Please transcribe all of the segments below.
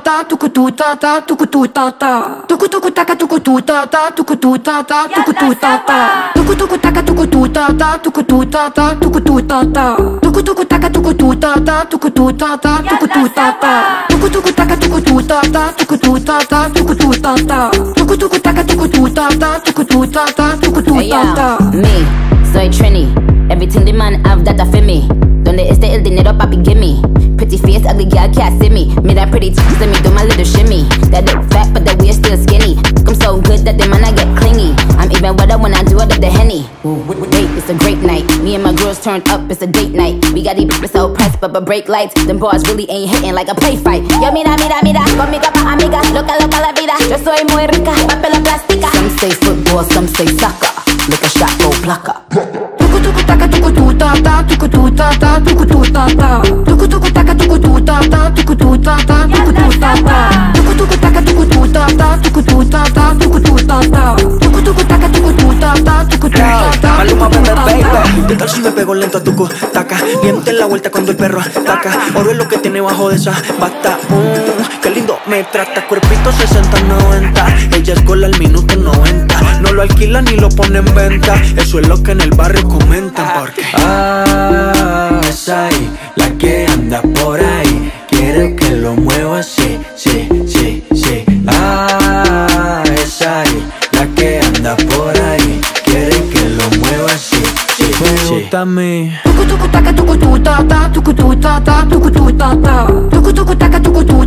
ta tuku tu ta ta tuku tu ta ta tuku tuku taka tuku tu ta ta tuku tu ta ta tuku tu ta ta tuku tuku taka tuku tu ta ta tuku tu ta ta tuku tu ta ta tuku tuku taka tuku tu ta ta tuku tu ta ta tuku tu ta ta tuku tuku taka tuku tu ta ta tuku tu ta ta tuku tu ta ta tuku tuku taka tuku tu ta ta tuku tu ta ta tuku tu ta ta me, soy Trini. Everything the man have that I feel me. Donde esté el dinero, papi, gimme. Pretty face, ugly girl can't see me. Me that pretty let me do my little shimmy. That look fat, but that we are still skinny. I'm so good that the man I get clingy. I'm even wetter when I do it up the henny. Wait, it's a great night. Me and my girls turned up, it's a date night. We got these bitches so pressed, but but brake lights. Them bars really ain't hitting like a play fight. Yo, mira, mira, mira, conmigo pa' amiga. Loca, loca la vida. Yo soy muy rica, papel plástica. Some say football, some say soccer. Look a shot, go plucker. Tuku taka tuku tu ta ta tuku tu ta ta tuku tu ta ta tuku tuku taka tuku tu ta ta tuku tu ta ta tuku tu ta ta tuku tuku taka tuku tu ta ta tuku tu ta ta tuku tu ta ta Maluma, baby, baby. ¿Qué tal si me pego lento a tu taca? Miente la vuelta cuando el perro ataca. Oro es lo que tiene bajo de esa bata. Mm, qué lindo me trata. Cuerpito 60-90. Ella es gol al minuto 90. No lo alquilan ni lo ponen en venta. Eso es lo que en el barrio comentan. Porque. Ah, esa ahí, la que anda por ahí. Quiere que lo mueva así, sí, sí, sí. Sí. Me gusta a mí. tuku tuku taka tuku tu ta ta tuku tu ta ta tuku tu ta ta tuku tuku taka tuku tu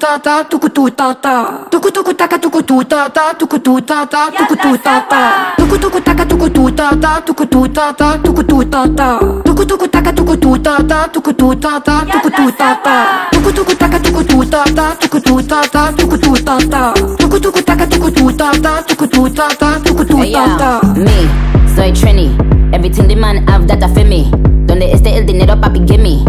ta ta tuku tu ta ta tuku tuku taka tuku tu ta ta tuku tu ta ta tuku tu ta ta tuku tuku taka tuku tu ta ta tuku tu ta ta tuku tu ta ta tuku tuku taka tuku tu ta ta tuku tu ta ta tuku tu ta ta tuku tuku taka tuku tu ta ta tuku tu ta ta tuku tu ta ta tuku tuku taka tuku tu ta ta tuku tu ta ta tuku tu ta ta me, soy Trini. Everything the man have that feel me. Donde esté el dinero, papi, gimme.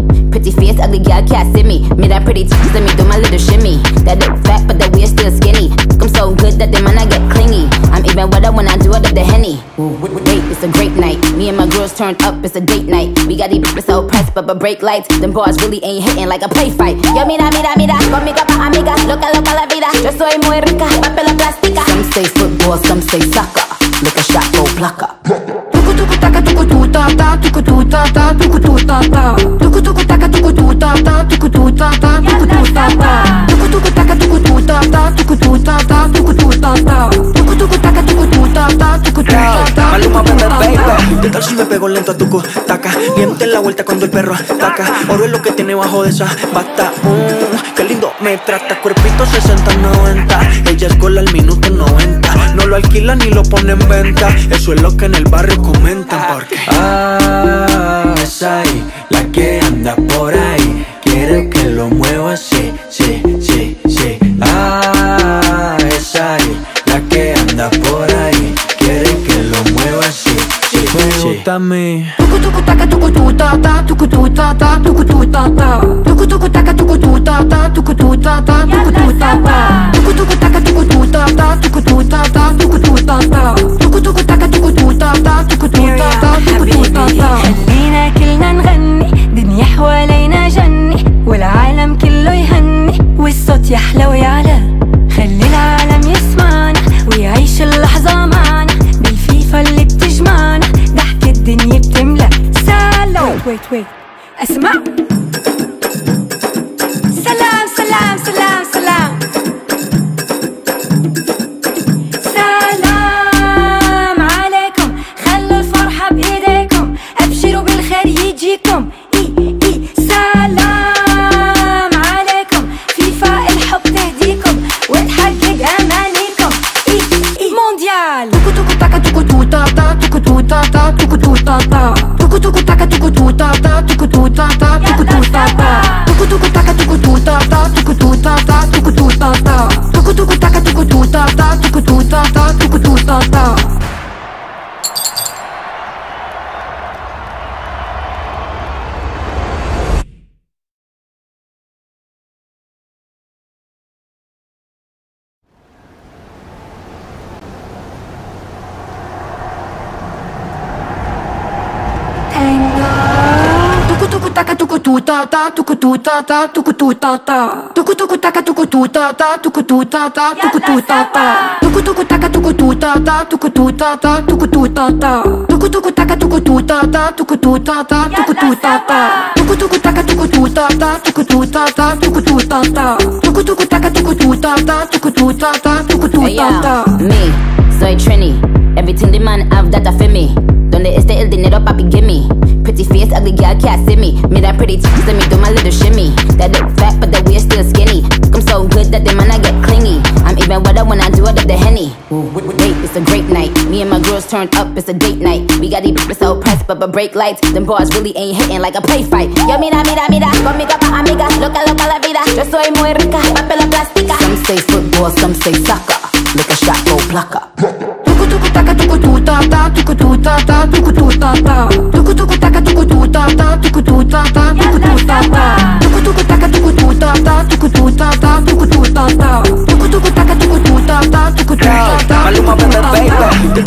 Ugly girl can't see me. Me that pretty tits, let me do my little shimmy. That look fat, but the waist still skinny. I'm so good that the man I get clingy. I'm even wetter when I do it up the henny. Wait, it's a great night. Me and my girls turned up, it's a date night. We got these bitches so pressed, but but brake lights. Them bars really ain't hitting like a play fight. Yo, mira, mira, mira, conmigo pa' amiga. Loca, loca la vida. Yo soy muy rica, papel plástica. Some say football, some say soccer. Look a shot, go plucker. tuku tuku taka tuku tu ta tuku tu ta tuku tu ta ta ¿Qué tal si me pego lento a tu taca? Miente la vuelta cuando el perro ataca. Oro es lo que tiene bajo de esa bata. Mm, qué lindo me trata. Cuerpito 60-90. Ella es gol al minuto 90. No lo alquilan ni lo ponen en venta. Eso es lo que en el barrio comentan. Porque. Ah, esa ahí, la que anda por ahí. Quiere que lo mueva así, Me gusta a mí. Tucu tucu taca tucu tu ta ta tucu tu ta ta tucu tu ta ta. Tucu tucu taca tucu tu ta ta tucu tu ta ta tucu tu ta ta. Tucu tucu taca tucu tu ta ta tucu tu ta ta tucu tu ta ta. Tucu tucu taca tucu tu ta ta tucu tu ta ta tucu tu ta ta. خلينا كلنا نغني دنيا حوالينا جني والعالم كله يهني والصوت يحلى ويعلى خلي العالم يسمعنا ويعيش اللحظة معنا بالفيفا اللي بتجمعنا الدنيا بتملى سلام ويت ويت اسمع سلام سلام سلام سلام ta tucu tu ta ta tucu tu ta ta. Tucu tucu taca tucu tu ta ta tucu tu ta ta tucu tu ta ta. Tucu tucu taca tucu tu ta ta tucu tu ta ta tucu tu ta ta. Tucu tucu taca tucu tu ta ta tucu tu ta ta tucu tu ta ta. Tucu tucu taca tucu tu ta ta tucu tu ta tucu tu ta ta. Tucu tucu taca tucu tu ta tucu tu ta ta tucu tu ta ta. Me, soy Trini. Everything the man have that I feel me. Donde esté el dinero, papi, gimme. Pretty face, ugly girl can't see me. Me that pretty teeth, let me do my little shimmy. That look fat, but that we're still skinny. I'm so good that the man I get clingy. I'm even wetter when I do it at the henny. Wait, it's a great night. Me and my girls turned up, it's a date night. We got these bitches so pressed, but but brake lights. Them bars really ain't hitting like a play fight. Yo, mira, mira, mira, conmigo pa' amiga. Loca, loca la vida. Yo soy muy rica, papel plástica. Some say football, some say soccer. Look a shot, go plucker. Tucu tucu taca tucu tu ta ta tucu tu ta ta tucu tu ta ta. Tucu tucu taca tucu tu ta ta tucu tu ta ta tucu tu ta ta. Tucu tucu taca tucu tu ta ta tucu tu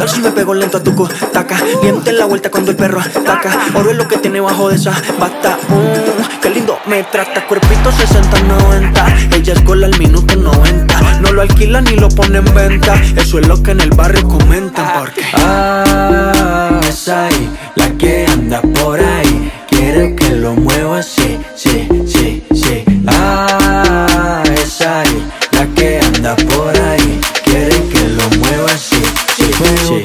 si me pego lento a tu taca? Miente la vuelta cuando el perro ataca. Oro es lo que tiene bajo de esa bata. Mm, qué lindo me trata. Cuerpito 60-90. Ella es cola al minuto 90. No lo alquila ni lo pone en venta. Eso es lo que en el barrio comentan. Porque. Ah, es ahí, la que anda por ahí. Quiere que lo mueva así,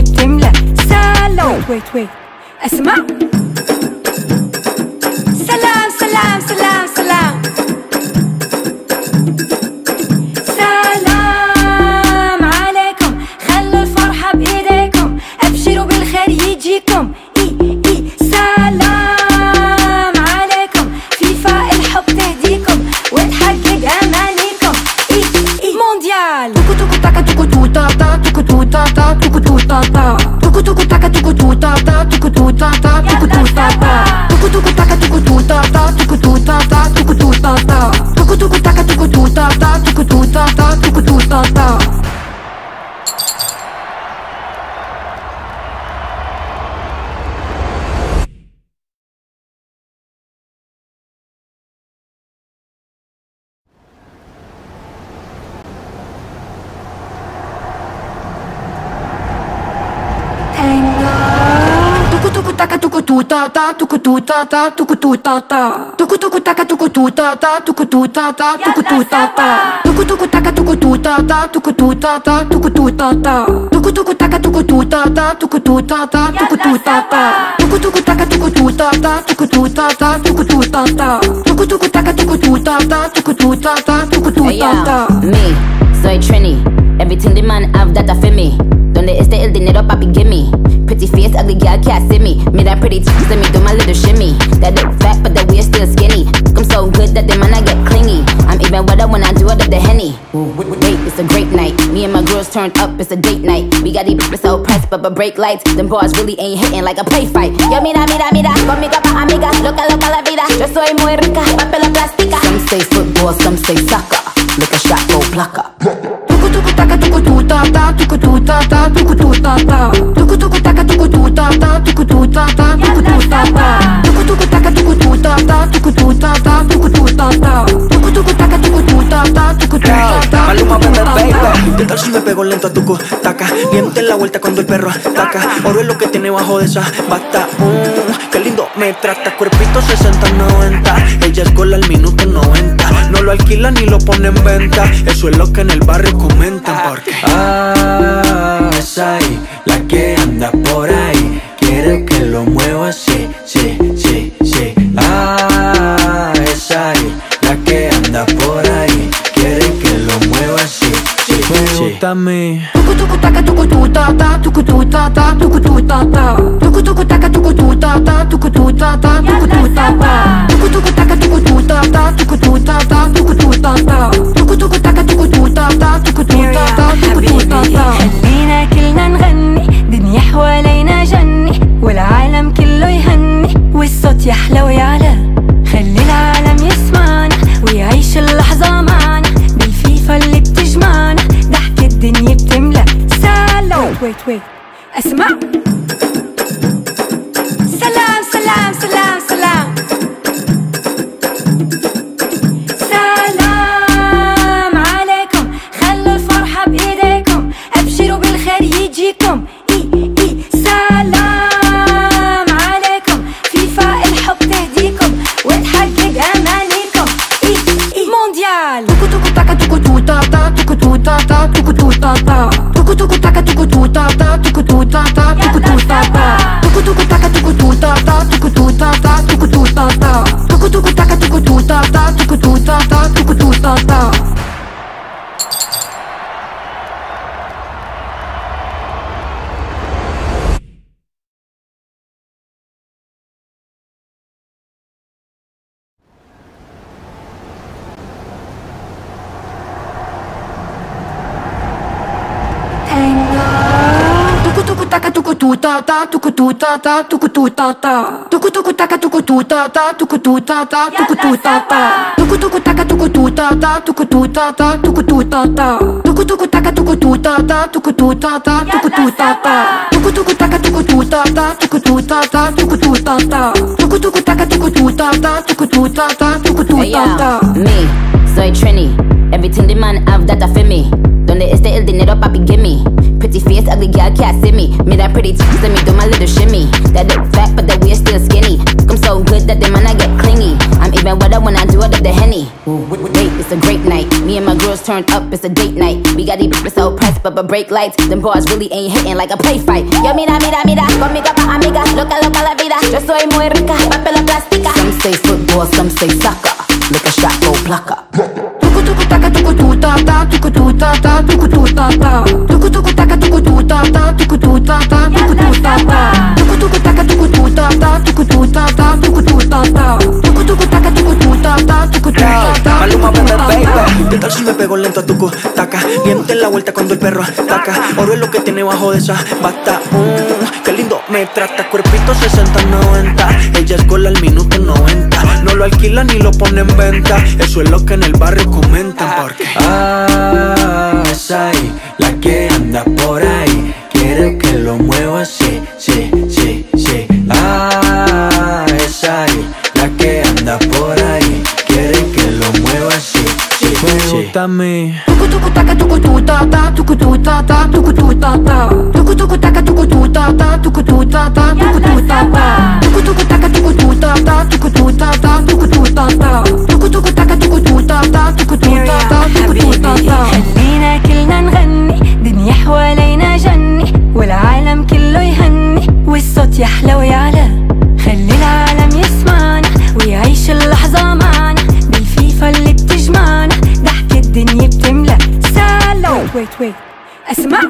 الدنيا بتملى سلام ويت ويت اسمع ta tuku tu ta ta tuku tu ta ta tuku tuku taka tuku tu ta ta tuku tu ta ta tuku tu ta ta tuku tuku taka tuku tu ta ta tuku tu ta ta tuku tu ta ta tuku tuku taka tuku tu ta ta tuku tu ta ta tuku tu ta ta tuku tuku taka tuku tu ta ta tuku tu ta ta tuku tu ta ta tuku tuku taka tuku tu ta ta tuku tu ta ta tuku tu ta ta me, soy Trini. Everything the man have that feel me. Donde esté el dinero, papi, gimme. Pretty face, ugly girl can't see me. Me that pretty tits, let me do my little shimmy. That look fat, but the waist still skinny. I'm so good that the man I get clingy. I'm even wetter when I do it up the henny. Wait, it's a great night. Me and my girls turned up, it's a date night. We got these bitches so pressed, but but brake lights. Them bars really ain't hitting like a play fight. Yo, mira, mira, mira, conmigo pa' amigas, loca, loca la vida. Yo soy muy rica, papel plástica. Some say football, some say soccer. Look a shot, go plucker. Tuku tuku taka tuku tu ta ta tuku tu ta ta tuku tu ta ta tuku tuku taka tuku tu ta ta tuku tu ta ta tuku tu ta ta ¿Qué si me pego lento a tu taca? Miente la vuelta cuando el perro ataca. Oro es lo que tiene bajo de esa bata mm, Qué lindo me trata. Cuerpito 60-90 Ella es gol al minuto 90 No lo alquila ni lo pone en venta. Eso es lo que en el barrio comentan Porque Ah, esa ahí, la que anda por ahí. Quiere que lo mueva así, sí, sí, sí. Sí, sí. gusta a mí tuku tuku taka tuku tu ta ta tuku tu ta ta tuku tu ta ta tuku tuku taka tuku tu ta ta tuku tu ta ta tuku tu ta ta tuku tuku taka tuku tu ta ta tuku tu ta ta tuku tu ta ta tuku tuku taka tuku tu ta ta tuku tu ta ta tuku tu ta ta خلينا كلنا نغني دنيا حوالينا جني والعالم كله يهني والصوت يحلى ويعلى سلام ويت ويت اسمع ta tuku tu ta ta tuku tuku taka tuku tu ta ta tuku tu ta ta tuku tu ta ta tuku tuku taka tuku tu ta ta tuku tu ta ta tuku tu ta ta tuku tuku taka tuku tu ta ta tuku tu ta ta tuku tu ta ta tuku tuku taka tuku tu ta ta tuku tu ta ta tuku tu ta ta tuku tuku taka tuku tu ta ta tuku tu ta ta tuku tu ta ta me, soy Trini. Everything the man have that I me. Donde esté el dinero, papi, gimme. Pretty face, ugly girl can't see me. Me that pretty tits, let me do my little shimmy. That look fat, but the waist still skinny. I'm so good that the man I get clingy. I'm even wetter when I do it up the henny. Wait, it's a great night. Me and my girls turned up, it's a date night. We got these bitches so pressed, but but brake lights. Them bars really ain't hitting like a play fight. Yo, mira, mira, mira, conmigo pa' amigas, loca, loca la vida. Yo soy muy rica, papel plástica. Some say football, some say soccer. Look a shot, go plucker. tuku tuku taka tuku tu ta ta tuku tu ta ta tuku tu ta ta tuku tuku tuku bebé, ta ta baby ¿Qué tal si me pego lento a tu taca? Miente la vuelta cuando el perro ataca. Oro es lo que tiene bajo de esa bata. Mm, Qué lindo me trata. Cuerpito 60-90 Ella es gol al minuto 90 No lo alquila ni lo pone en venta. Eso es lo que en el barrio comentan Porque Ah, esa ahí, la que anda por ahí. Quiere que lo mueva así, Escúchame. Tucu tucu taca tucu tu ta ta tucu tu ta ta tucu tu ta ta. Tucu tucu taca tucu tu ta ta tucu tu ta ta tucu tu ta ta. Tucu tucu taca tucu tu ta ta tucu tu ta ta tucu tu ta ta. Tucu tucu taca tucu tu ta ta tucu tu ta ta tucu tu ta ta. خلينا كلنا نغني دنيا حوالينا جني والعالم كله يهني والصوت يحلى ويعلى خلي العالم يسمعنا ويعيش اللحظة معنا بالفيفا اللي بتجمعنا الدنيا بتملى سلام ويت ويت اسمع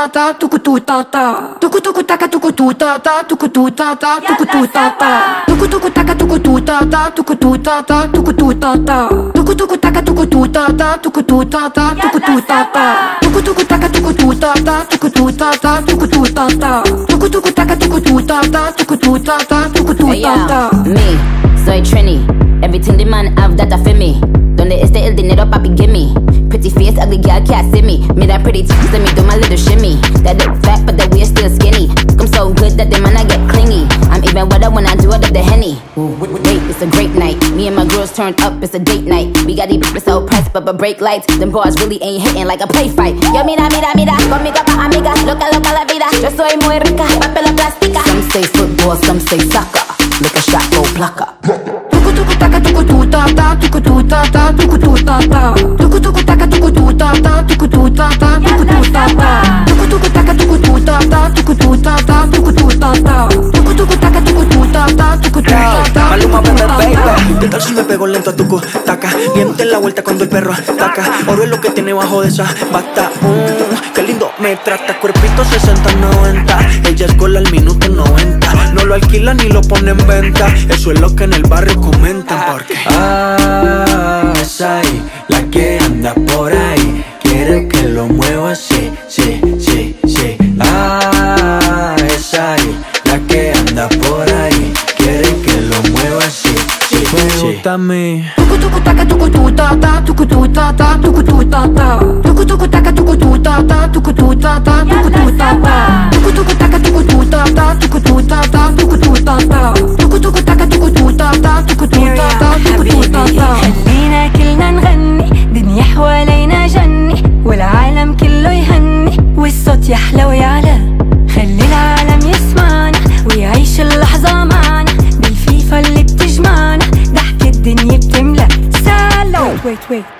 ta ta tuku tu ta ta Tuku tuku taka tuku tu ta ta tuku tu ta ta tuku tu ta ta Tuku tuku taka tuku tu ta ta tuku tu ta ta tuku tu ta ta Tuku tuku taka tuku tu ta ta tuku tu ta ta tuku tu ta ta Tuku tuku taka tuku tu ta ta tuku tu ta ta tuku tu ta ta Tuku tuku taka tuku tu ta ta tuku tu ta ta tuku tu ta ta me, soy Trini. Everything the man have that I feel me. Donde este el dinero, papi, give me. Ugly girl can't see me. Me that pretty teeth, let me do my little shimmy. That look fat, but that waist still skinny. I'm so good that the man I get clingy. I'm even wetter when I do it up the henny. Wait, it's a great night. Me and my girls turned up, it's a date night. We got these bitches so pressed, but but brake lights. Them bars really ain't hitting like a play fight. Yo, mira, mira, mira, conmigo pa' amiga. Loca, loca la vida. Yo soy muy rica, papel o plástica. Some say football, some say soccer. Look a shot, go plucker. Tuku tuku taka tuku tu ta ta tuku tu ta ta tuku tu ta ta si me pego lento a tu taca? Diente en la vuelta cuando el perro ataca. Oro es lo que tiene bajo de esa bata. Mm, qué lindo me trata. Cuerpito 60-90. Ella es gol al minuto 90. No lo alquilan ni lo pone en venta. Eso es lo que en el barrio comentan. Porque Ah, es ahí, la que anda por ahí. Quiere que lo mueva así, sí, sí, sí. Me sí. gusta a mí. Tuku tuku taka tuku tu ta ta tuku tu ta ta tuku tu ta ta Tuku tuku taka tuku tu ta ta tuku tu ta ta tuku tu ta ta Tuku tuku taka tuku tu ta ta tuku tu ta ta tuku tu ta ta Tuku tuku taka tuku tu ta ta tuku tu ta ta tuku tu ta ta خلينا كلنا نغني دنيا حوالينا جني والعالم كله يهني والصوت يحلى ويعلى Wait.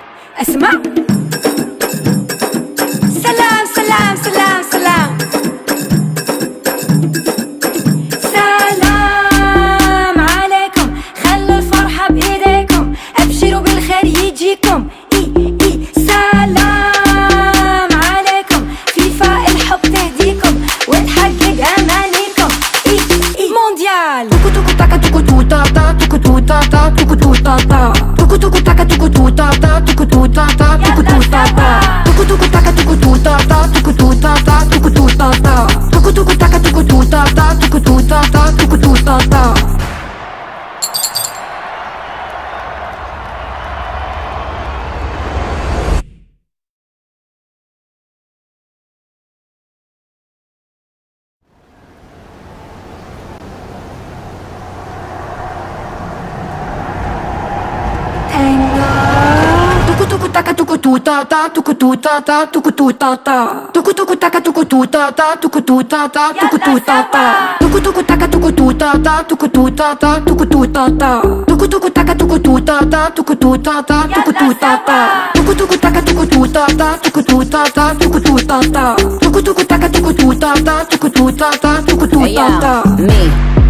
Tu ta ta tuku tu ta ta Tuku tuku taka tuku tu ta ta tuku tu ta ta tuku tu ta ta Tuku tuku taka tuku tu ta ta tuku tu ta ta tuku tu ta ta Tuku tuku taka tuku tu ta ta tuku tu ta ta tuku tu ta ta Tuku tuku taka tuku tu ta ta tuku tu ta ta tuku tu ta ta Tuku tuku taka tuku tu ta ta tuku tu ta ta tuku tu ta ta me,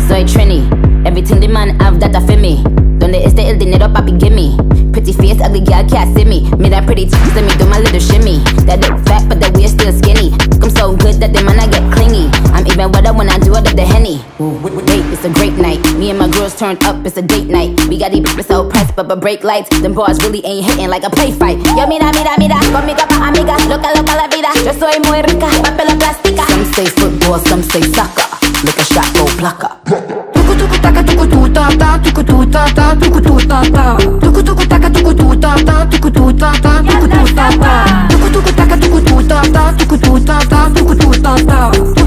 soy Trini. Everything the man have that feel me. Donde este el dinero, papi, give me. Pretty face, ugly girl can't see me. Me that pretty teeth, let me do my little shimmy. That look fat, but that waist still skinny. I'm so good that the man I get clingy. I'm I'm even wetter when I do it up the henny. Wait, it's a great night. Me and my girls turned up, it's a date night. We got these bitches so pressed, but but brake lights. Them bars really ain't hitting like a play fight. Yo, mira, mira, mira, conmigo pa' amiga, loca, loca la vida. Yo soy muy rica, papel plástica. Some say football, some say soccer. Look a shot, go plucker. Tuku tuku taka tuku tu ta ta tuku tu ta ta tuku tu ta ta. Tuku tuku taka tuku tu ta ta tuku tu ta ta tuku tu ta ta. Tuku taka tuku tu ta ta tuku tu ta ta tuku tu ta ta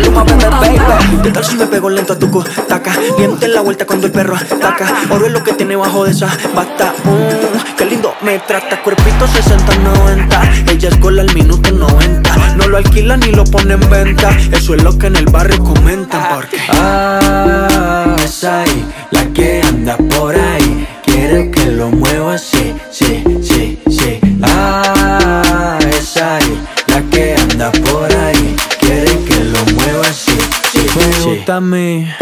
Maluma, tu baby, ta ta baby. ¿Qué tal me pego lento a tu taca? Diente en la vuelta cuando el perro ataca. Oro es lo que tiene bajo de esa bata. Mm, qué lindo me trata. Cuerpito 60-90. Ella es cola al minuto 90. No lo alquila ni lo pone en venta. Eso es lo que en el barrio comentan. Porque Ah, es ahí, la que anda por ahí. Quiere que lo mueva Cuéntame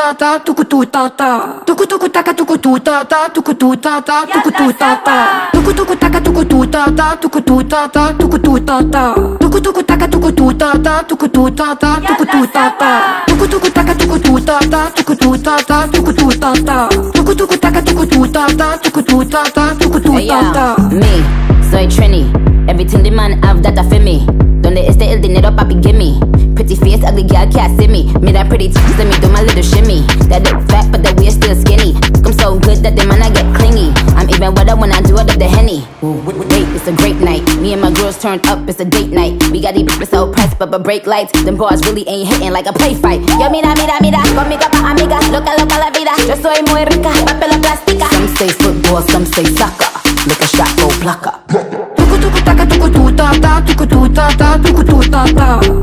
ta ta tuku tu ta ta Tuku tuku taka tuku tu ta ta tuku tu ta ta tuku tu ta ta Tuku tuku taka tuku tu ta ta tuku tu ta ta tuku tu ta ta Tuku tuku taka tuku tu ta ta tuku tu ta ta tuku tu ta ta Tuku tuku taka tuku tu ta ta tuku tu ta ta tuku tu ta ta Tuku tuku taka tuku tu ta ta tuku tu ta ta tuku tu ta ta me, soy Trini. Everything the man have that feel me. Donde esté el dinero, papi, gimme. Pretty ugly girl can't see me. Me that pretty tits, let me do my little shimmy. That look fat, but that waist still skinny. I'm so good that the man I get clingy. I'm even wetter when I do it up the henny. Wait, it's a great night. Me and my girls turned up, it's a date night. We got these bitches so pressed, but but brake lights. Them bars really ain't hitting like a play fight. Yo, mira, mira, mira, conmigo pa' amiga, loca, loca la vida. Yo soy muy rica, papel plástica. Some say football, some say soccer. Look a shot, go plucker. Tuku tuku taka tuku tu ta ta tuku tu ta ta tuku tu ta ta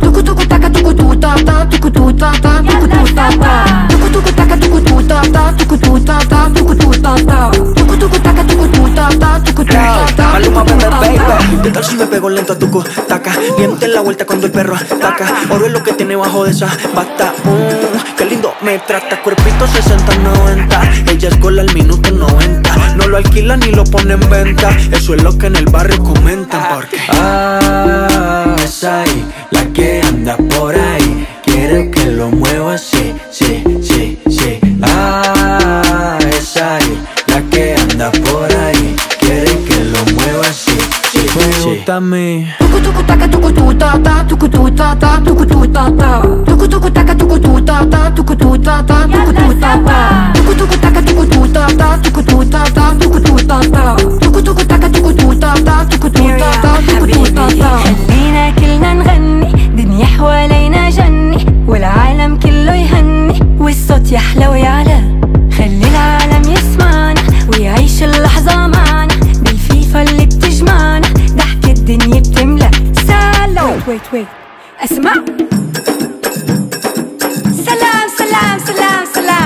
¿Qué tal si me pego lento a tu taca? Diente en la vuelta cuando el perro ataca. Oro es lo que tiene bajo de esa bata. Mm, qué lindo me trata. Cuerpito 60-90. Ella es cola al minuto 90. No lo alquila ni lo pone en venta. Eso es lo que en el barrio comentan. Porque Ah, es ahí, la que anda por ahí. Quiere que lo mueva así, sí, sí, me sí. gusta a mí. Tuku tuku taka tuku tu ta ta tuku tu ta ta tuku tu ta ta Tuku tuku taka tuku tu ta ta tuku tu ta ta tuku tu ta ta Tuku tuku taka tuku tu ta ta tuku tu ta ta tuku tu ta ta Tuku tuku taka tuku tu ta ta tuku tu ta ta tuku tu ta ta خلينا كلنا نغني دنيا حوالينا جني والعالم كله يهني والصوت يحلى ويعلى خلي العالم يسمعنا ويعيش اللحظة معنا بالفيفا اللي بتجمعنا الدنيا بتملى سلام ويت ويت اسمع سلام سلام سلام سلام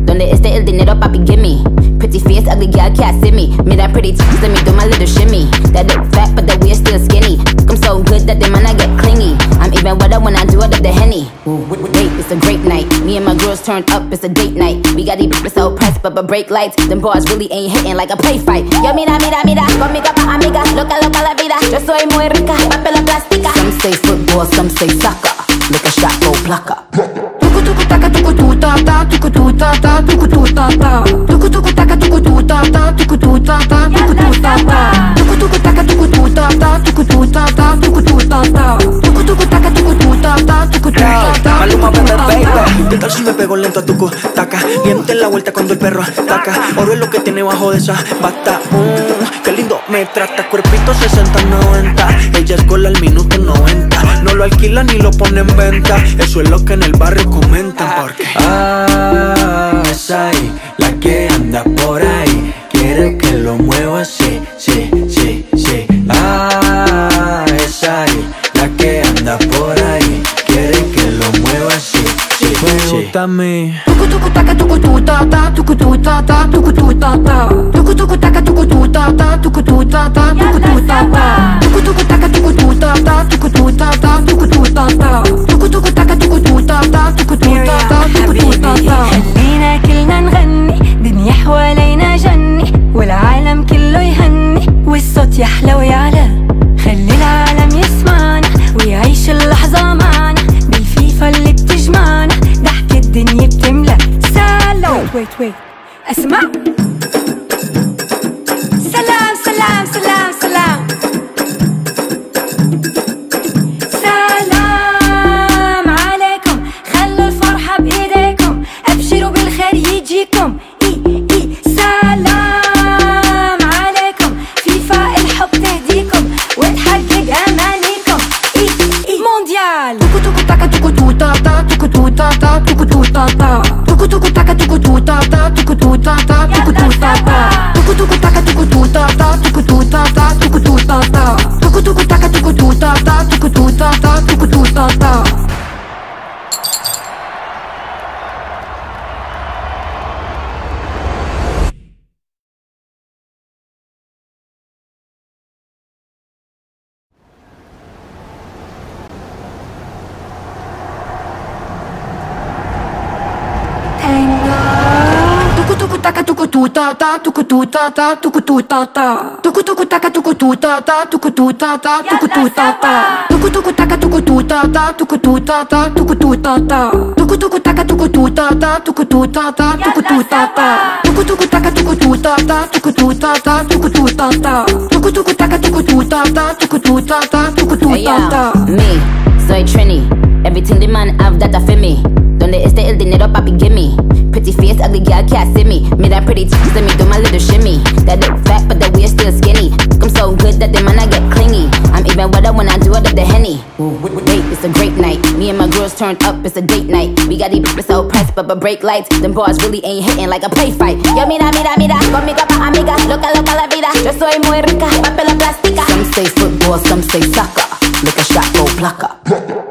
Donde esté el dinero, papi, gimme. Pretty face, ugly girl can't see me. Me that pretty teeth, let me do my little shimmy. That look fat, but the waist still skinny. I'm so good that the man I get clingy. I'm even wetter when I do it up the henny. Ooh, wait, it's a great night. Me and my girls turned up, it's a date night. We got these bitches so pressed, but but brake lights. Them bars really ain't hitting like a play fight. Yo, mira, mira, mira, conmigo pa' amiga. Loca, loca la vida. Yo soy muy rica, papel plástica. Some say football, some say soccer. Look a shot, go plucker. Tu baby, ta ta baby. ¿Qué tal si me pego lento a tu taca? Diente en la vuelta cuando el perro ataca. Oro es lo que tiene bajo de esa bata. Mm, qué lindo me trata. Cuerpito 60-90. Ella es gol al minuto 90. No lo alquilan ni lo pone en venta. Eso es lo que en el barrio comentan. Porque Ah, esa ahí, la que anda por ahí. Quiere que lo mueva me sí. gusta a mí. tuku tuku taka tuku tu ta ta tuku tu ta ta tuku tu ta ta tuku tuku taka tuku tu ta ta tuku tu ta ta tuku tu ta ta tuku tuku taka tuku tu ta ta tuku tu ta ta tuku tu ta ta tuku tuku taka tuku tu ta ta tuku tu ta ta tuku tu ta ta خلينا كلنا نغني دنيا حوالينا جني والعالم كله يهني والصوت يحلى ويعلى خلي العالم يسمعنا ويعيش اللحظة معنا ضحك الدنيا بتملى سلام ويت ويت اسمع ta ta tuku tu ta ta tuku tuku taka tuku tu ta ta tuku tu ta ta tuku tu ta ta tuku tuku taka tuku tu ta ta tuku tu ta ta tuku tu ta ta tuku tuku taka tuku tu ta ta tuku tu ta ta tuku tu ta ta tuku tuku taka tuku tu ta ta tuku tu ta ta tuku tu ta ta tuku tuku taka tuku tu ta ta tuku tu ta ta tuku tu ta ta me, soy Trini. Everything the man have that feel me. Donde esté el dinero, papi, gimme. Pretty face, ugly girl can't see me. Me that pretty teeth, let me do my little shimmy. That look fat, but the waist still skinny. I'm so good that the man I get clingy. I'm even wetter when I do it up the henny. Ooh, wait, it's a great night. Me and my girls turned up, it's a date night. We got these bitches so pressed, but but brake lights. Them bars really ain't hitting like a play fight. Yo, mira, mira, mira, conmigo pa' amiga. Loca, loca la vida. Yo soy muy rica, papel plástica. Some say football, some say soccer. Look a shot, go plucker.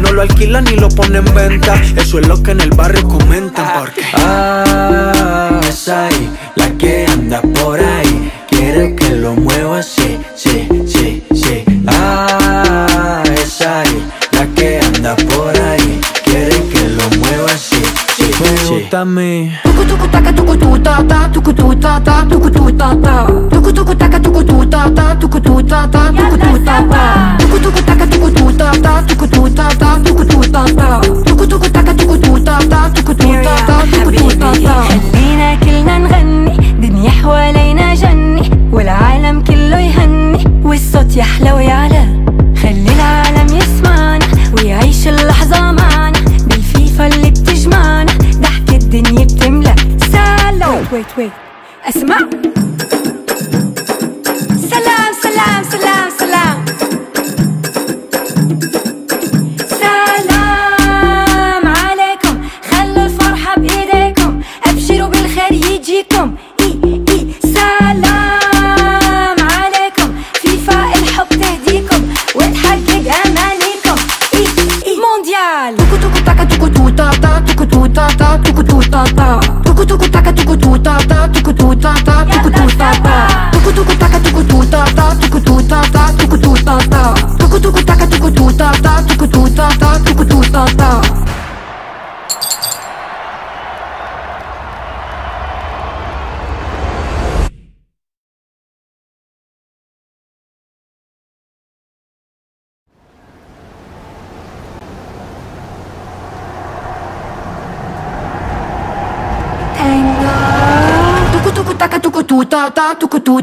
No lo alquila ni lo pone en venta. Eso es lo que en el barrio comentan. Porque. Ah, la que anda por ahí. والصوت يحلى ويعلى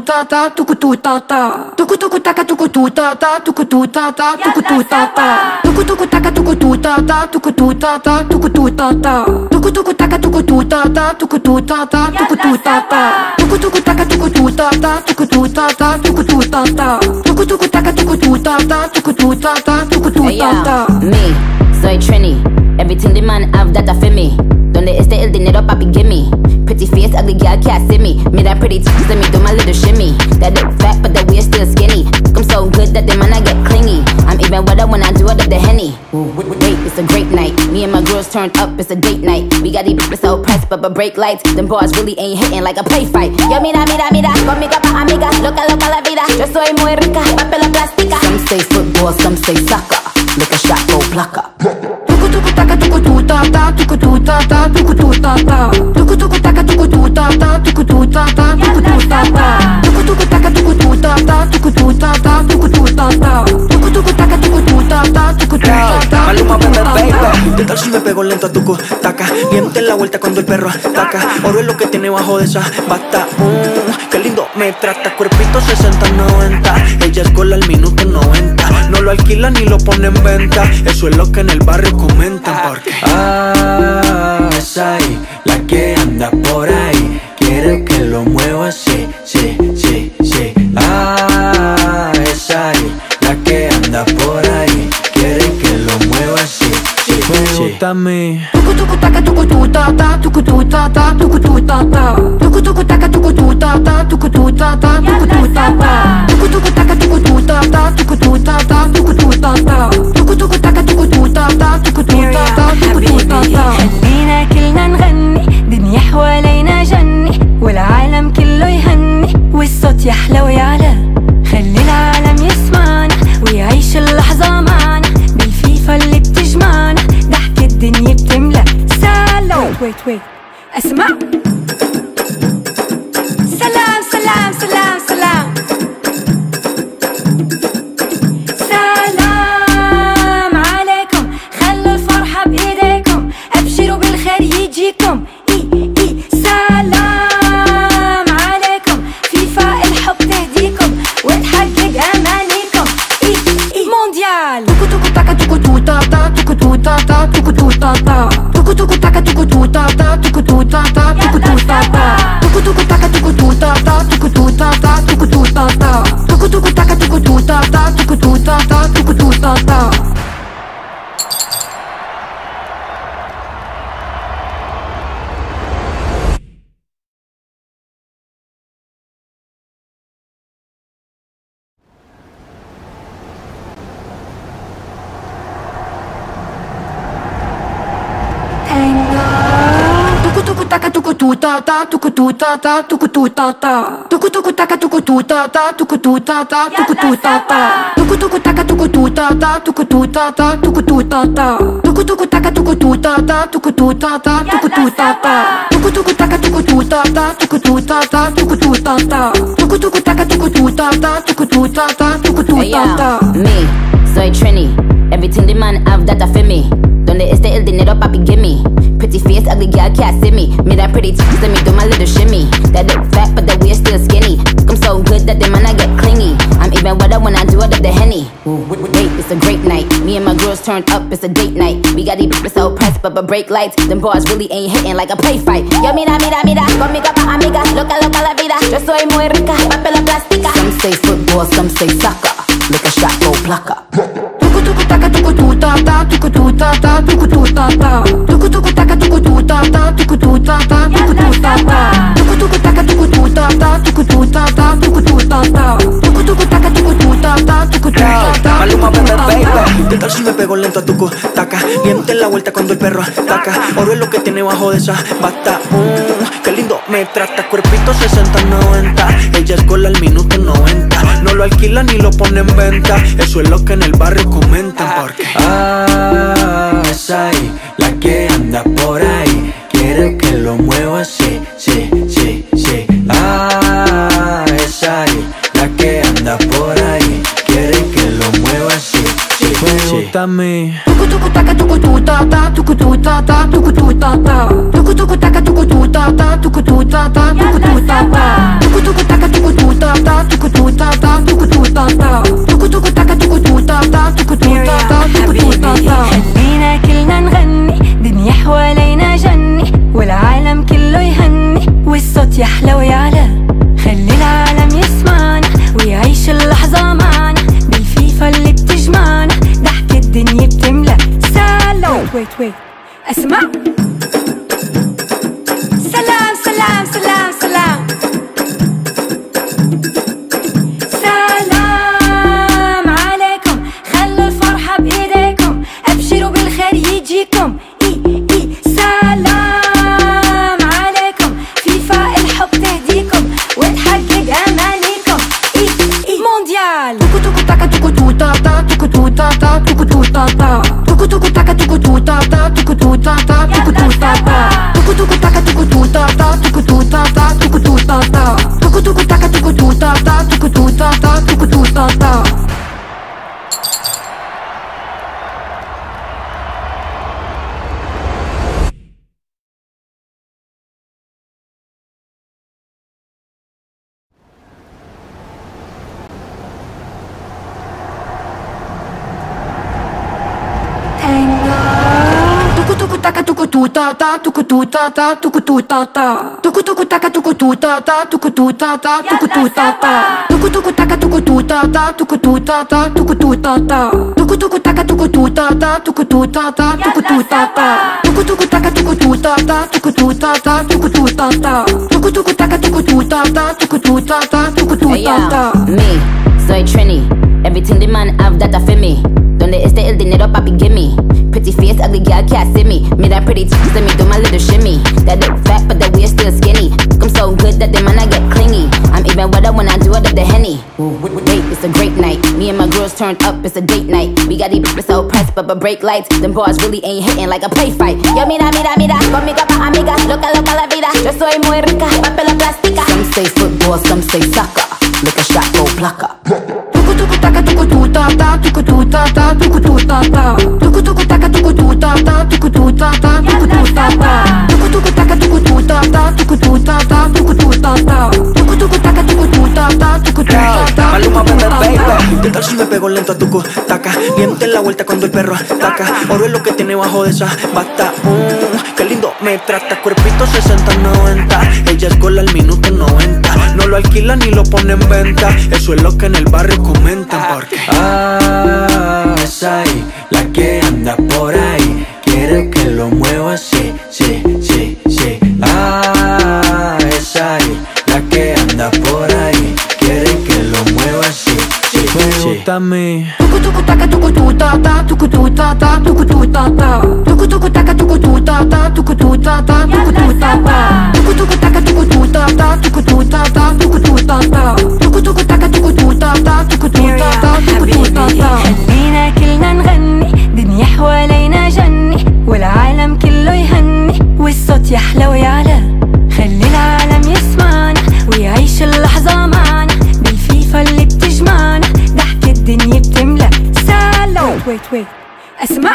ta ta tuku tu ta ta Tuku tuku taka tuku tu ta ta tuku tu ta ta tuku tu ta ta Tuku tuku taka tuku tu ta ta tuku tu ta ta tuku tu ta ta Tuku tuku taka tuku tu ta ta tuku tu ta ta tuku tu ta ta Tuku tuku taka tuku tu ta ta tuku tu ta ta tuku tu ta ta Tuku tuku taka tuku tu ta ta tuku tu ta ta tuku tu ta ta me, soy Trini. Everything the man have that I me. Donde esté el dinero, papi, gimme. Pretty face, ugly girl can't see me. Me that pretty tits, let me do my little shimmy. That look fat, but that we're still skinny. I'm so good that the man I get clingy. I'm even wetter when I do it up the henny. Wait, it's a great night. Me and my girls turned up, it's a date night. We got these bitches so pressed, but but brake lights. Them bars really ain't hitting like a play fight. Yo, mira, mira, mira, conmigo pa' amiga, loca, loca la vida. Yo soy muy rica, papel plástica. Some say football, some say soccer. Look a shot, go plucker. Tuku tuku taka tuku tu ta ta tuku tu ta ta tuku tu ta ta Tuku tuku taka ta ta tuku tu ta ta tuku tu ta ta Tuku tuku taka tuku tu ta ta tuku tu ta ta tuku tu ta ta Tuku tuku taka tuku tu ta ta tuku tu ta ta Maluma, tuku tu baby, ta ta baby. ¿Qué tal si me pego lento a tu taca? Miente la vuelta cuando el perro ataca. Oro es lo que tiene bajo de esa bata. Mm, qué lindo me trata. Cuerpito 60-90. Ella es gol al minuto 90. No lo alquila ni lo pone en venta. Eso es lo que en el barrio comentan. Porque. Ah, es ahí, la que anda por ahí. Que lo mueva así, sí, sí, sí. Cuéntame. والعالم كله يهني والصوت يحلو ويعلى خلي العالم يسمع ta ta tuku tu ta ta tuku tu ta ta tuku tuku taka tuku tu ta ta tuku tu ta ta tuku tu ta ta tuku tuku taka tuku tu ta ta tuku tu ta ta tuku tu ta ta tuku tuku taka tuku tu ta ta tuku tu ta ta tuku tu ta ta tuku tuku taka tuku tu ta ta tuku tu ta ta tuku tu ta ta. Me, soy Trini. Everything the man have that I feel me. Donde esté el dinero, papi, gimme. Pretty face, ugly girl can't see me. Me that pretty let me do my little shimmy. That that the man I get clingy. I'm even wetter when I do it up the henny. Wait, it's a great night. Me and my girls turned up, it's a date night. We got these bitches so pressed, but but brake lights. Them bars really ain't hitting like a play fight. Yo, mira, mira, mira, conmigo pa' amiga. Loca, loca la vida. Yo soy muy rica, papel plástica. Some say football, some say soccer. Look a shot, go plucker. Tuku tuku taka tuku tu ta ta tuku tu ta ta tuku tu ta ta pego lento a tu taca? Miente la vuelta cuando el perro ataca. Oro es lo que tiene bajo de esa bata. Mm, qué lindo me trata. Cuerpito 60-90. Ella es gol al minuto 90. No lo alquila ni lo pone en venta. Eso es lo que en el barrio comentan. Porque Ah, esa ahí, la que anda por ahí. Quiere que lo mueva así, mí. Tuku tuku taka tuku tu ta ta tuku tu ta ta tuku tu ta ta tuku tuku taka tuku tu ta ta tuku tu ta ta tuku tu ta ta tuku tuku taka tuku tu ta ta tuku tu ta ta tuku tu ta ta tuku tuku taka tuku tu ta ta tuku tu ta ta tuku tu ta ta خلينا كلنا نغني دنيا حوالينا جني والعالم كله يهني والصوت يحلى ويعلى ta tuku tu ta ta tuku tu ta ta tuku taka tuku tu ta ta tuku tu ta ta tuku tu ta ta tuku taka tuku tu ta ta tuku tu ta ta tuku tu ta ta tuku taka tuku tu ta ta ta ta ta ta ta ta ta ta ta ta ta ta ta ta ta ta. Me, soy Trini. Everything the man have that me. Donde esté el dinero, papi, gimme. Pretty face, ugly girl can't see me. Me that pretty tits, let me do my little shimmy. That look fat, but the waist still skinny. I'm so good that the man I get clingy. I'm even wetter when I do it up the henny. Wait, it's a great night. Me and my girls turned up, it's a date night. We got these bitches so pressed, but but brake lights. Them bars really ain't hitting like a play fight. Yo, mira, mira, mira, conmigo pa' amiga. Loca, loca la vida. Yo soy muy rica, papel plástica. Some say football, some say soccer. Look a shot, go plucker. Tuku taka tuku tu ta ta tuku tu ta Maluma, baby, baby. ¿Qué tal si me pego lento a tu taca? Miente la vuelta cuando el perro ataca. Oro es lo que tiene bajo de esa bata. Mm, qué lindo me trata. Cuerpito 60-90. Ella es gol al minuto 90. No lo alquila ni lo pone en venta. Eso es lo que en el barrio comentan. Porque Ah, esa ahí, la que anda por ahí. Quiere que lo mueva Pregúntame. Tucu tucu taca tucu tu ta ta tucu tu ta ta tucu tu ta ta Tucu tucu taca tucu tu ta ta tucu tu ta ta tucu tu ta ta Tucu tucu taca tucu tu ta ta tucu tu ta ta tucu tu ta ta Tucu tucu taca tucu tu ta ta tucu tu ta ta tucu tu ta ta خلينا كلنا نغني دنيا حوالينا جني والعالم كله يهني والصوت يحلى ويعلى سلام ويت ويت اسمع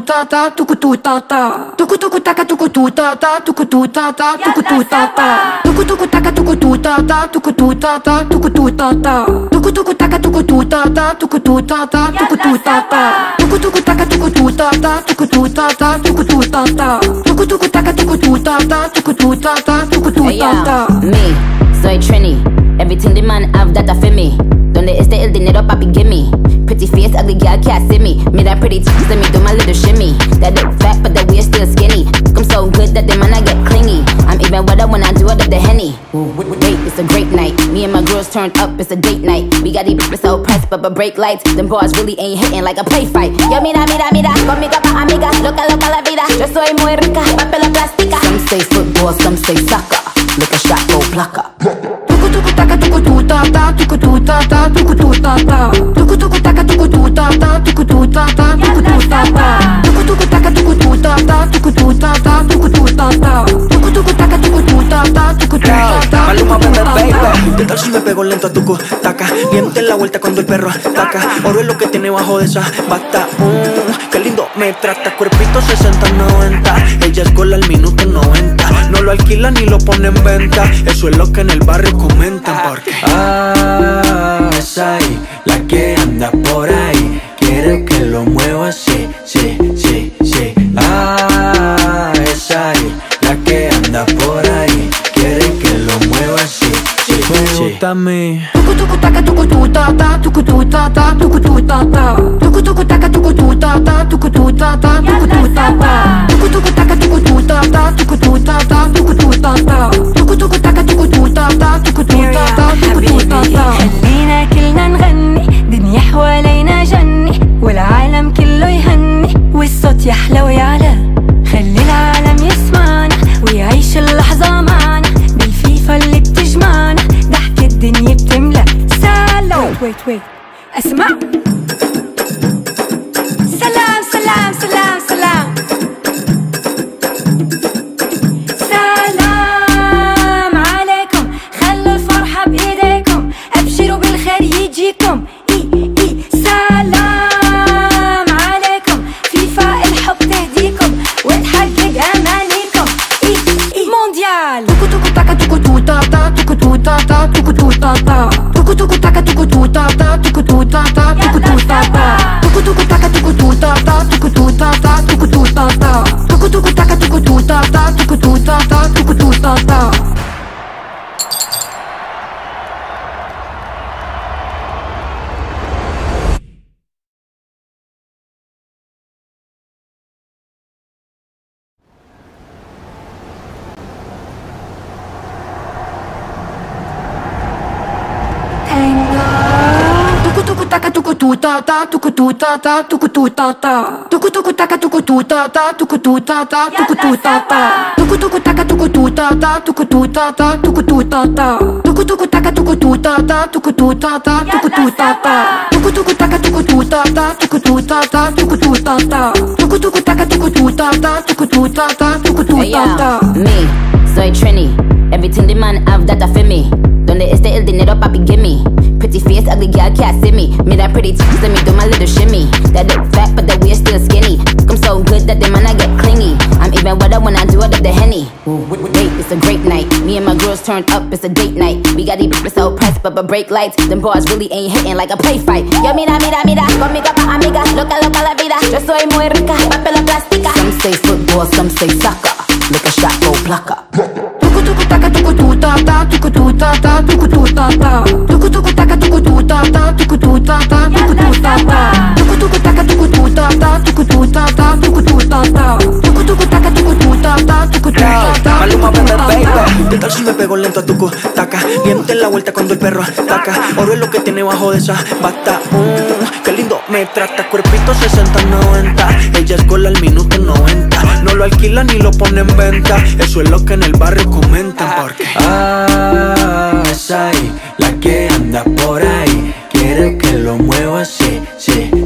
ta tucu tu ta ta tucu tu ta ta Tucu tucu taca tucu tu ta ta tucu tu ta ta tucu tu ta ta Tucu tucu taca tucu tu ta ta tucu tu ta ta tucu tu ta ta Tucu tucu taca tucu tu ta ta tucu tu ta ta tucu tu ta ta Tucu tucu taca tucu tu ta ta tucu tu ta ta tucu tu ta ta Tucu tucu taca tucu tu ta ta tucu tu ta ta tucu tu ta ta Me, soy Trini. Everything the man have that I feel me. Donde esté el dinero, papi, gimme. Pretty face, ugly girl can't see me. Me that pretty teeth, let me do my little shimmy. That look fat, but that we're still skinny. I'm so good that the man I get clingy. I'm even wetter when I do it up the henny. Wait, it's a great night. Me and my girls turned up, it's a date night. We got these bitches so pressed, but but brake lights. Them boys really ain't hitting like a play fight. Yo, mira, mira, mira, conmigo pa' amiga. Loca, loca la vida. Yo soy muy rica, papel plástica. Some say football, some say soccer. Look a shot, go plucker. Ta ta tucu tu ta ta tucu tu ta ta Tucu tucu tucu tu ta ta tucu tu ta ta tucu tu ta ta Tucu tucu tucu tu ta ta tucu tu ta ta tucu tu ta ta Tucu tucu tucu tu ta ta tucu tu ta ta Maluma, tucu baby. ¿Qué tal si me pego lento a tu taca? Diente en la vuelta cuando el perro ataca. Oro que tiene bajo de esa bata. Lindo me trata. Cuerpito 60-90. Ella es al minuto 90. Lo alquilan ni lo pone en venta. Eso es lo que en el barrio comentan. Porque Ah, esa ahí, la que anda por ahí. Quiere que lo mueva así, pregúntame. Tucu tucu taca tucu tu ta ta tucu tu ta ta tucu tu ta ta Tucu tucu taca tucu tu ta ta tucu tu ta ta tucu tu ta ta Tucu tucu taca tucu tu ta ta tucu tu ta ta tucu tu ta ta Tucu tucu taca tucu tu ta ta tucu tu ta ta tucu tu ta ta خلينا كلنا نغني دنيا حوالينا جني ta ta tuku tu ta ta tuku tuku taka tuku tu ta ta tuku tu ta ta tuku tu ta ta tuku tuku taka tuku tu ta ta tuku tu ta ta tuku tu ta ta tuku tuku taka tuku tu ta ta tuku tu ta ta tuku tu ta ta tuku tuku taka tuku tu ta ta tuku tu ta ta tuku tu ta ta tuku tuku taka tuku tu ta ta tuku tu ta ta tuku tu ta ta Me, soy Trini. Everything the man have that feel me. Donde esté el dinero, papi, gimme. Pretty face, ugly girl can't see me. Me that pretty tits, let me do my little shimmy. That look fat, but that we're still skinny. I'm so good that the man I get clingy. I'm even wetter when I do it up the henny. Wait, it's a great night. Me and my girls turned up, it's a date night. We got these bitches so pressed, but but brake lights. Them boys really ain't hitting like a play fight. Yo, mira, mira, mira, conmigo pa' amiga. Loca, loca la vida. Yo soy muy rica, papel plástica. Some say football, some say soccer. Look a shot, go plucker. Tuku tuku taka tuku tu ta ta tuku tu ta ta tuku tu ta ta tuku tuku taka tuku tu ta ta tuku tu ta ta tuku tu ta ta tuku tuku taka tuku tu ta ta tuku tu ta ta tuku tu ta ta ta ta tuku tu ta ta Maluma, baby. ¿Qué tal si me pego lento a tu taca? Diente en la vuelta cuando el perro ataca. Oro es lo que tiene bajo de esa bata. Mm, qué lindo me trata. Cuerpito 60-90. Ella es gol al minuto 90. No lo alquila ni lo pone en venta. Eso es lo que en el barrio comentan. Porque Ah, es ahí, la que anda por ahí. Quiere que lo mueva así, sí, sí, sí.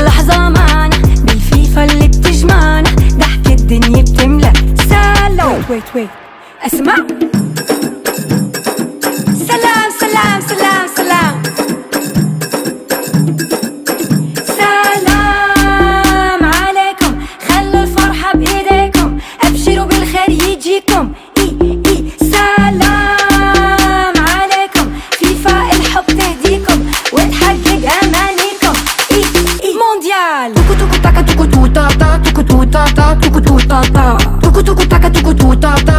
ويت ويت اسمع سلام سلام سلام سلام سلام عليكم خلوا الفرحة بإيديكم. أبشروا بالخير يجيكم. إي إي. سلام عليكم. فيفا الحب تهديكم. وتحقق أمانيكم. إي إي. مونديال. tuku tuku taka tuku tu ta ta tuku tu ta ta tuku tucu, taca, tucu, tu, ta, tá, tá.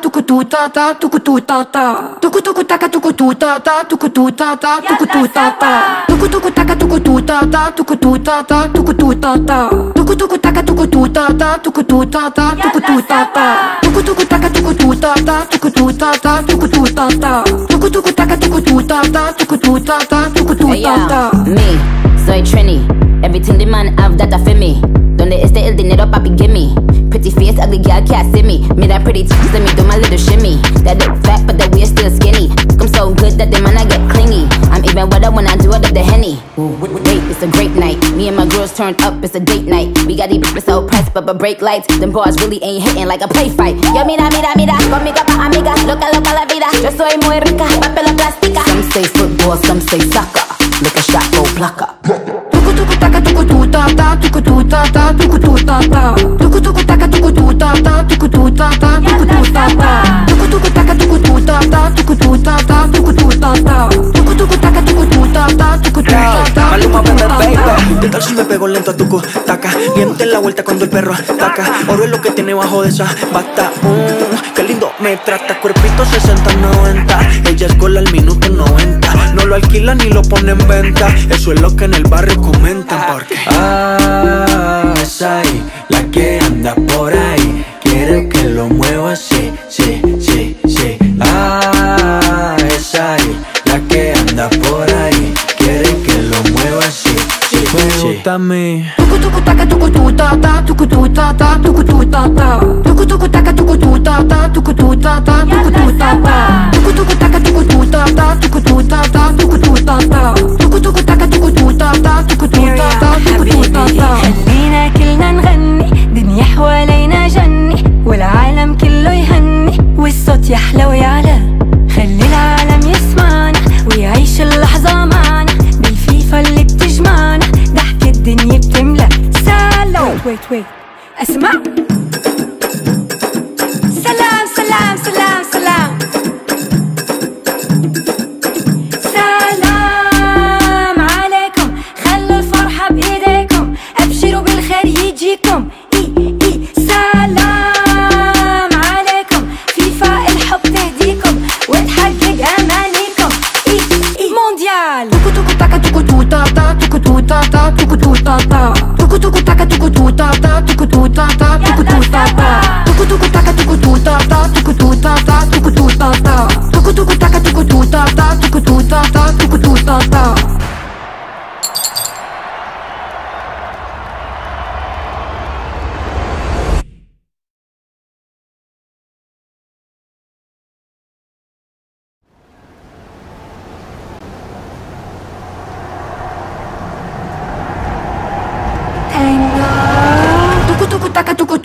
Ta ta ta ta tuku tu ta ta tuku tuku taka tuku tu ta ta tuku ta ta tuku tu ta ta tuku tuku taka tuku tu ta ta tuku ta ta tuku tu ta ta tuku tuku taka tuku tu ta ta tuku ta ta tuku tu ta ta tuku tuku taka tuku tu ta ta tuku ta ta tuku ta ta tuku tuku taka tuku ta ta tuku ta ta tuku ta ta. Me, soy Trini. Everything the man have that I feel me. Donde esté el dinero, papi, gimme. Pretty face, ugly girl can't see me. Me that pretty tits, let me do my little shimmy. That look fat, but that we're still skinny. I'm so good that the man I get clingy. I'm even wetter when I do it up the henny. Wait, it's a great night. Me and my girls turned up, it's a date night. We got these bitches so pressed, but but brake lights. Them boys really ain't hitting like a play fight. Yo, mira, mira, mira, conmigo pa' amiga. Loca, loca la vida. Yo soy muy rica, papel plástica. Some say football, some say soccer. Look a shot, go plucker. tuku tuku taka tuku tu ta ta. Tuku tu ta ta. Tuku tu ta ta. Tuku tuku taka tuku tu ta ta. Tuku tu ta ta. Tuku tu ta ta. Tuku taka tuku tu ta ta. Tuku tu ta ta. Tuku tu ta ta tuku tuku taka tuku tu ta ta tuku tu ta Maluma, baby. ¿Qué tal si me pego lento a tu taca? Diente en la vuelta cuando el perro ataca. Oro es lo que tiene bajo de esa bata. Mm, qué lindo me trata. Cuerpito 60-90. Ella es gol al minuto 90. No lo alquila ni lo pone en venta. Eso es lo que en el barrio comentan. Porque Ah, es ahí, la que anda por ahí. Quiere que lo mueva Cuéntame. Tucu tucu taca tucu tu ta ta tucu tu ta ta tucu tu ta ta. Tucu tucu taca tucu tu ta ta tucu tu ta ta tucu tu ta ta. Tucu tucu taca tucu tu ta ta tucu tu ta ta tucu tu ta ta. Tucu tucu taca tucu tu ta ta tucu tu ta ta tucu tu ta ta. خلينا كلنا نغني دنيا حوالينا جني والعالم كله يهني والصوت يحلى ويعلى خلي العالم wait, wait. اسمع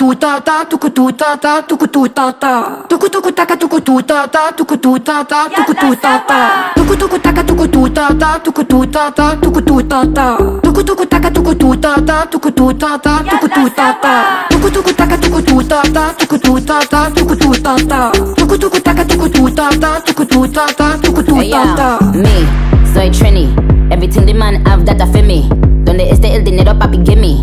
tuku tu ta ta tuku tu ta ta tuku tu ta ta Tuku tuku taka tuku tu ta ta tuku tu ta ta tuku tu ta ta Tuku tuku taka tuku tu ta ta tuku tu ta ta tuku tu ta ta Tuku tuku taka tuku tu ta ta tuku tu ta ta tuku tu ta ta Tuku tuku taka tuku tu ta ta tuku tu ta ta tuku tu ta ta Tuku tuku taka tuku tu ta ta tuku tu ta ta tuku tu ta ta me, soy Trini. Everything the man have that feel me. Donde esté el dinero, papi, gimme.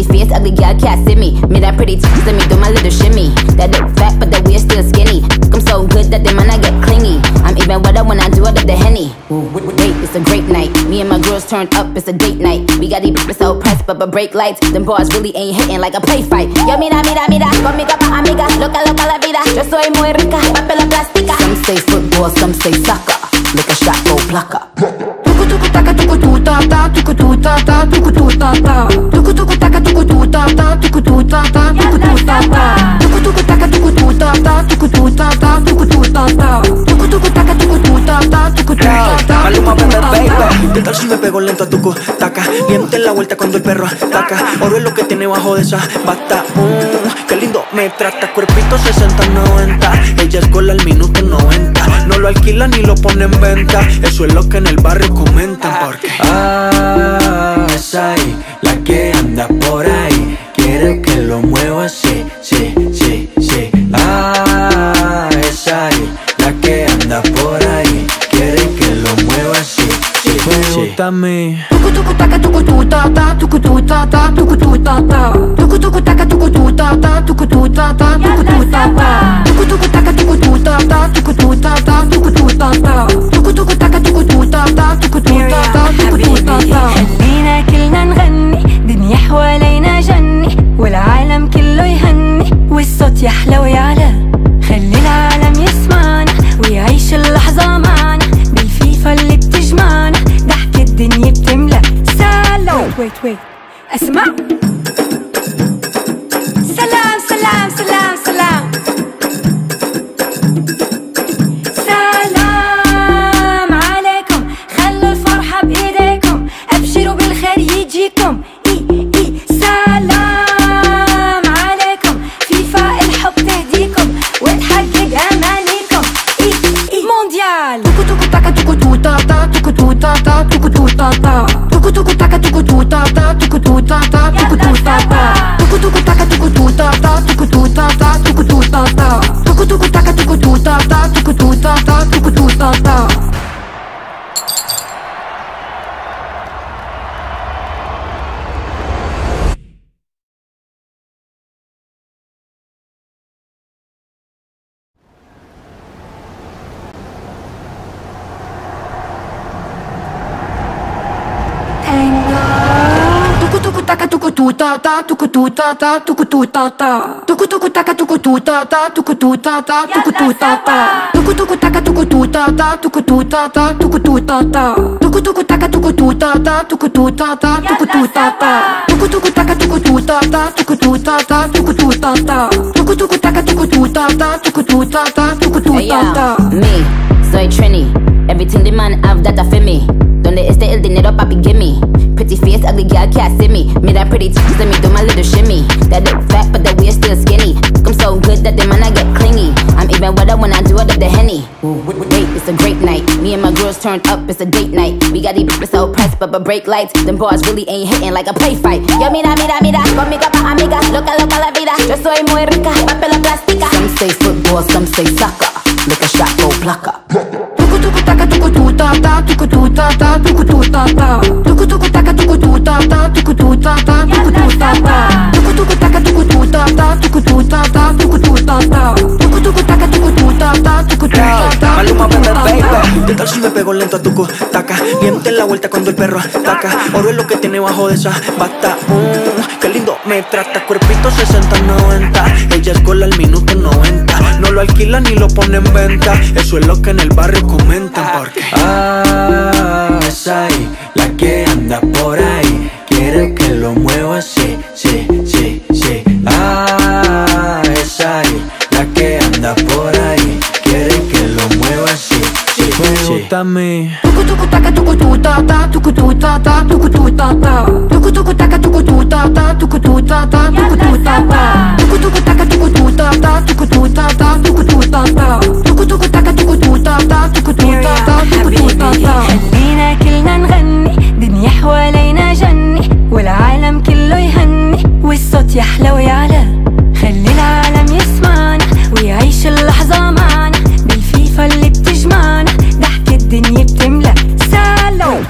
Pretty face, ugly girl can't see me. Me that pretty teeth, let me do my little shimmy. That look fat, but that we're still skinny. I'm so good that the man I get clingy. I'm even wetter when I do it up the henny. Wait, it's a great night. Me and my girls turned up, it's a date night. We got these bitches so pressed, but but brake lights. Them boys really ain't hitting like a play fight. Yo, mira, mira, mira, conmigo pa' amiga. Loca, loca la vida. Yo soy muy rica, papel plástica. Some say football, some say soccer. Look a shot, go plucker. Tuku tuku taka tuku tu ta tuku tu ta tuku tu ta ta baby. ¿Qué tal si me pego lento a tu taca? Diente en la vuelta cuando el perro ataca. Oro es lo que tiene bajo de esa bata. Mm, qué lindo me trata. Cuerpito 60-90. Ella es gol al minuto 90. No lo alquila ni lo pone en venta. Eso es lo que en el barrio comentan. Porque Ah, es ahí, la que anda por ahí. Quiere que lo mueva así, sí, sí, me sí. gusta a mí. Tuku tuku taka tuku tu ta ta tuku tu ta ta tuku tu ta ta Tuku tuku taka tuku tu ta ta tuku tu ta ta tuku tu ta ta Tuku tuku taka tuku tu ta ta tuku tu ta ta tuku tu ta ta Tuku tuku taka tuku tu ta ta ta ta tuku tu ta ta Tuku tuku taka tuku tu ta ta tuku tu ta ta tuku tu ta ta Tuku tuku taka tuku tu ta ta tuku tu ta ta tuku tu ta ta Tuku tuku taka tuku tu ta ta tuku tu ta ta tuku tu ta ta Tuku tuku taka tuku tu ta ta tuku tu ta ta tuku tu ta ta Tuku tuku taka tuku tu ta ta tuku tu ta ta tuku tu ta ta me, soy Trini. Everything the man have that I feel me. Donde esté el dinero, papi, gimme. Pretty face, ugly girl can't see me. Me that pretty teeth, let me do my little shimmy. That look fat, but that we're still skinny. I'm so good that the man I get clingy. I'm even wetter when I do it up the henny. Wait, it's a great night. Me and my girls turned up, it's a date night. We got these bitches so pressed, but but brake lights. Them bars really ain't hitting like a play fight. Yo, mira, mira, mira, conmigo pa' amiga, loca, loca la vida. Yo soy muy rica, papel plástica. Some say football, some say soccer. Lick a shot, go plucker. 두구두구 따가 두구두 따따 두구두 따따 두구두 따따 두구두구 따가 두구두 따따 두구두 따따 두구두 따따 두구두구 따가 두구두 따따 두구두 따따 두구두 따따 두구두구 따가 두구두 따따 두구두 따따 ta baby. ¿Qué tal si me pego lento a tu taca? Miente la vuelta cuando el perro ataca. Oro es lo que tiene bajo de esa bata. Mm, qué lindo me trata. Cuerpito 60-90. Ella es gol al minuto 90. No lo alquila ni lo pone en venta. Eso es lo que en el barrio comentan. Porque Ah, esa ahí, la que anda por ahí. Quiere que lo mueva así, sí, sí, sí. Sí. gusta a mí. Tuku tuku taka tuku tu ta ta tuku tu ta ta tuku tu ta ta Tuku tuku taka tuku tu ta ta tuku tu ta ta tuku tu ta ta Tuku tuku taka tuku tu ta ta tuku tu ta ta tuku tu ta ta Tuku tuku taka tuku tu ta ta tuku tu ta ta tuku tu ta ta خلينا كلنا نغني دنيا حوالينا جني والعالم كله يهني والصوت يحلى ويعلى خلي العالم يسمعنا ويعيش اللحظة معنا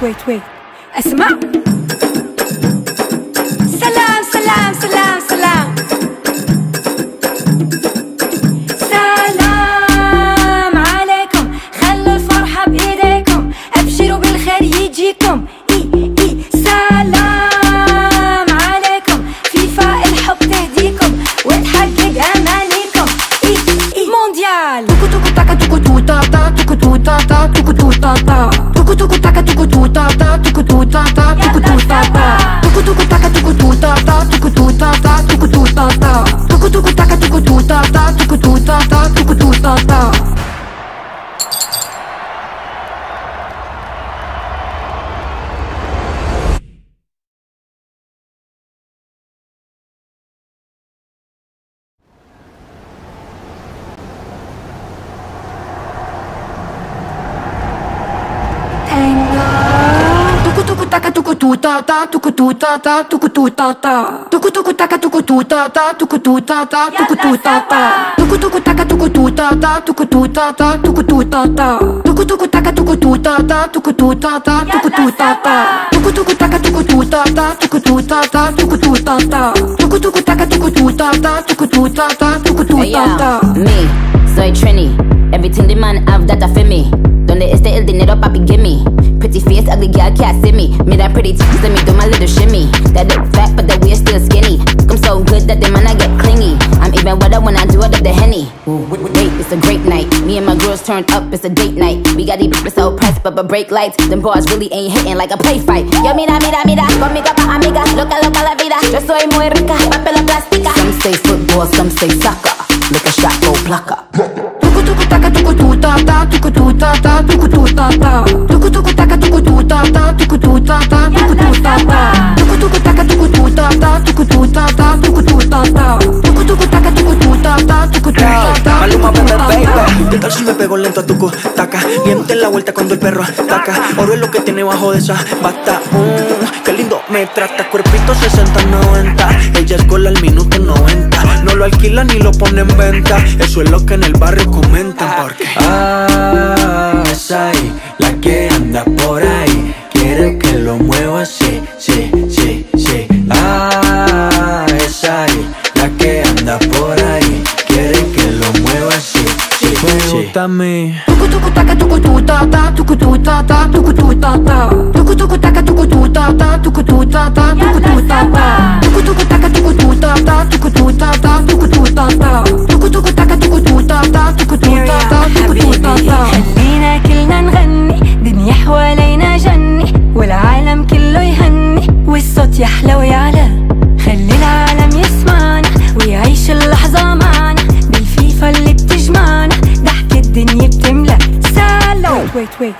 سلام ويت ويت اسمع سلام سلام سلام سلام Ta tuku tu ta ta Tuku tuku taka tuku tu ta ta tuku tu ta ta tuku tu ta ta Tuku tuku taka tuku tu ta ta tuku tu ta ta tuku tu ta ta Tuku tuku taka tuku tu ta ta tuku tu ta ta tuku tu ta ta Tuku tuku taka tuku tu ta ta tuku tu ta ta tuku tu ta ta Tuku tuku taka tuku tu ta ta tuku tu ta ta tuku tu ta ta. Me, soy Trini. Everything the man have that feel me. Donde esté el dinero, papi, gimme. Pretty face, ugly girl can't see me. Me that pretty teeth, let me do my little shimmy. That look fat, but that waist still skinny. I'm so good that the man I get clingy. I'm even wetter when I do it up the henny. Wait, it's a great night. Me and my girls turned up, it's a date night. We got these bitches so pressed, but but brake lights. Them bars really ain't hitting like a play fight. Yo, mira, mira, mira, conmigo pa' amiga, loca, loca la vida. Yo soy muy rica, papel plástica. Some say football, some say soccer. Lick a shot, go plucker. Tuku tuku taka tuku tu ta ta tuku tu ta ta tuku tu ta ta ta ta tuku tu ta ta tuku tu ta ta Tuku tuku taka tuku tu ta ta tuku tu ta ta tuku tu ta ta Tuku tuku taka tuku tu ta ta tuku tu ta ta Maluma, tuku tu baby, ta ta baby. ¿Qué tal si me pego lento a tu taca? Miente la vuelta cuando el perro ataca. Oro es lo que tiene bajo de esa bata. Mm, qué lindo me trata. Cuerpito 60-90. Ella es gol al minuto 90. No lo alquila ni lo pone en venta. Eso es lo que en el barrio comentan. Porque Ah, esa ahí, la que anda por ahí. Lo mueva así, sí, sí, sí. Ah, esa ahí, la que anda por ahí. Quiere que lo mueva así, sí, sí. gusta a mí. Tuku والصوت يحلى ويعلى خلي العالم يسمعنا ويعيش اللحظة معنا. بالفيفا اللي بتجمعنا ضحك الدنيا بتملى سلام. ويت ويت